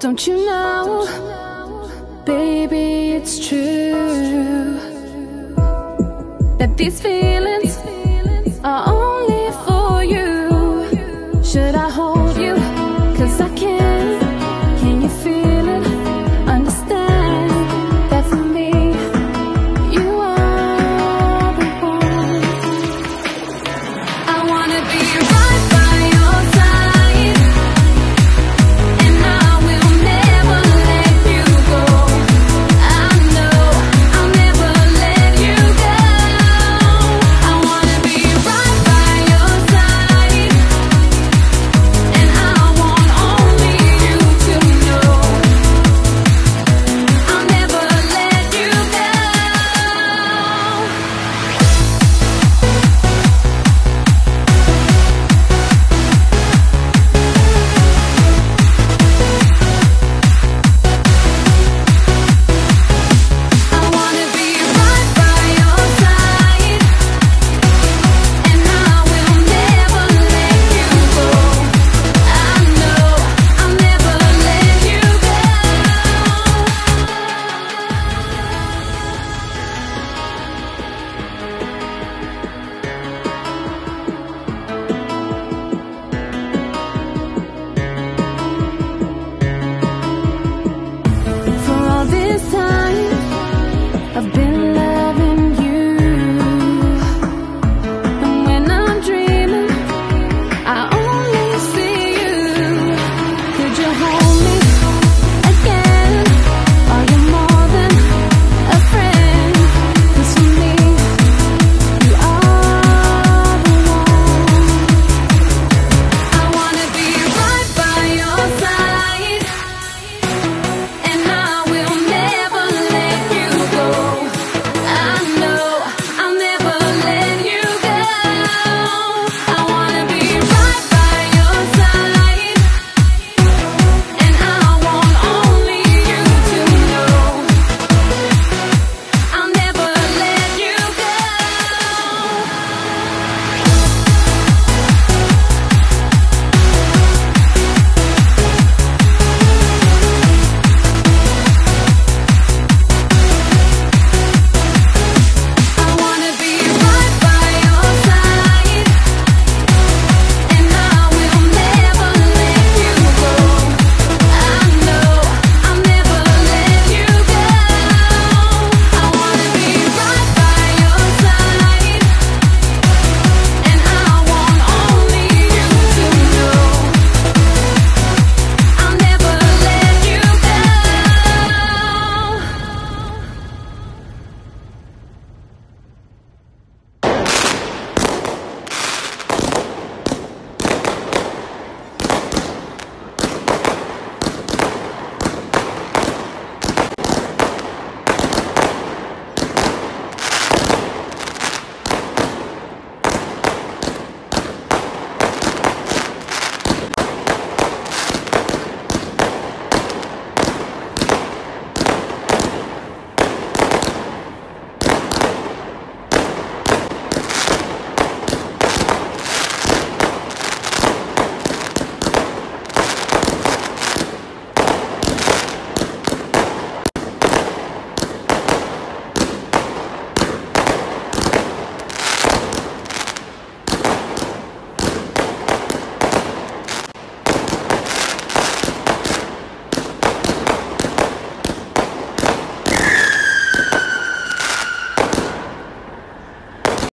Don't you know, baby, it's true that these feelings